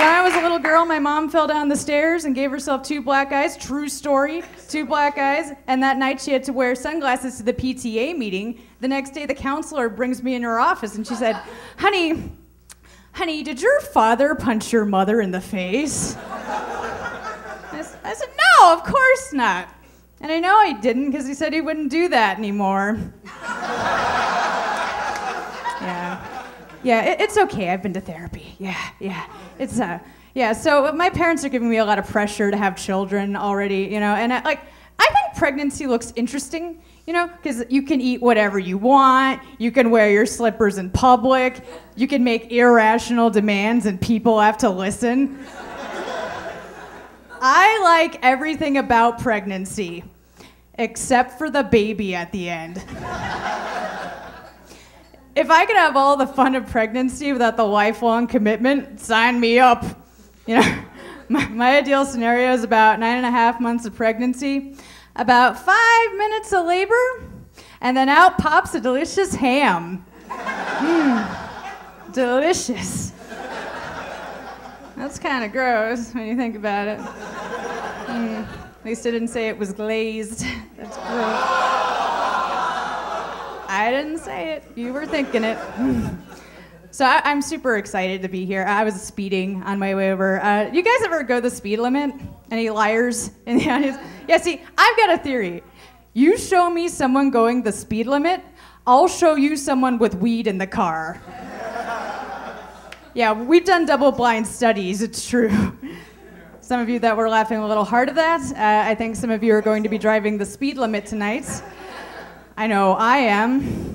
when I was a little girl, my mom fell down the stairs and gave herself two black eyes. True story, two black eyes. And that night she had to wear sunglasses to the PTA meeting. The next day, the counselor brings me in her office and she said, Honey, honey, did your father punch your mother in the face? I said, No, of course not. And I know he didn't because he said he wouldn't do that anymore. yeah. Yeah, it, it's okay. I've been to therapy. Yeah, yeah. It's uh yeah, so my parents are giving me a lot of pressure to have children already, you know, and I, like I think pregnancy looks interesting, you know, because you can eat whatever you want, you can wear your slippers in public, you can make irrational demands and people have to listen. I like everything about pregnancy, except for the baby at the end. If I could have all the fun of pregnancy without the lifelong commitment, sign me up. You know, my, my ideal scenario is about nine and a half months of pregnancy, about five minutes of labor, and then out pops a delicious ham. Mmm, delicious. That's kind of gross when you think about it. Mm, at least I didn't say it was glazed. That's gross. It. You were thinking it. so I, I'm super excited to be here. I was speeding on my way over. Uh, you guys ever go the speed limit? Any liars in the audience? Yeah, see, I've got a theory. You show me someone going the speed limit, I'll show you someone with weed in the car. Yeah, we've done double blind studies, it's true. Some of you that were laughing a little hard at that, uh, I think some of you are going to be driving the speed limit tonight. I know I am.